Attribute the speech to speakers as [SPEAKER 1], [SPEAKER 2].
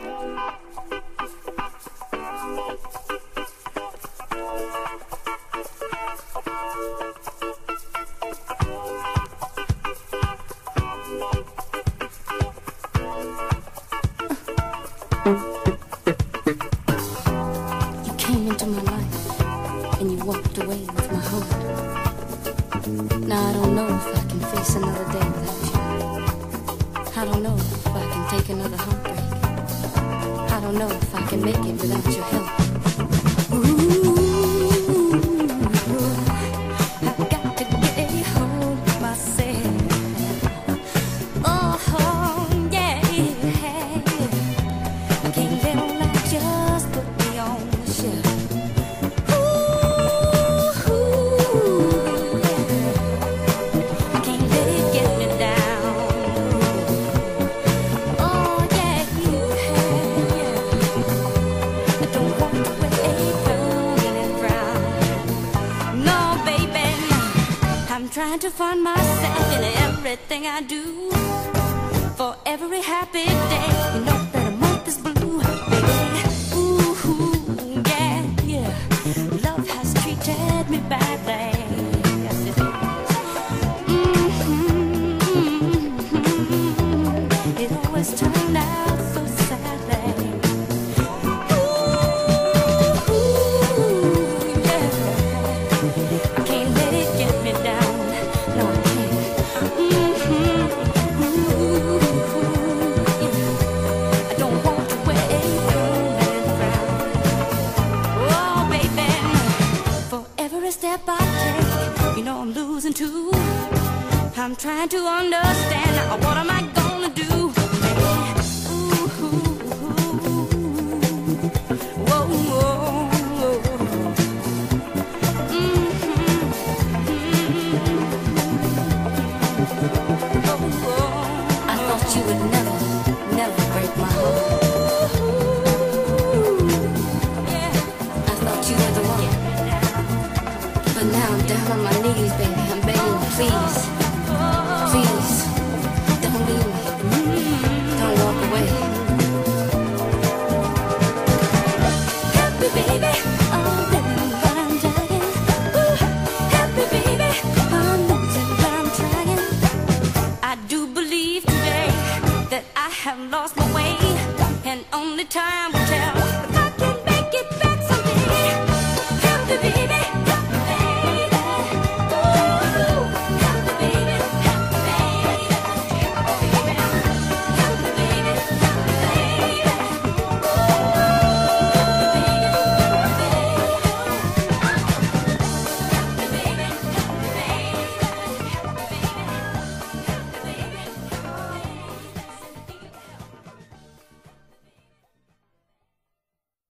[SPEAKER 1] I don't know if I can face another day without you. I don't know if I can take another heartbreak. I don't know if I can make it without your help. I'm trying to find myself in everything I do. For every happy day, you know that a month is blue, baby. Ooh, yeah, yeah. Love has treated me badly. Every step I take, you know I'm losing too. I'm trying to understand what am I gonna down on my knees, baby. I'm begging you, please. Please. Don't leave me. Don't walk away. Help me, baby. I'm help me, baby. I'm losing, but I'm trying. I do believe today that I have lost my way, and only time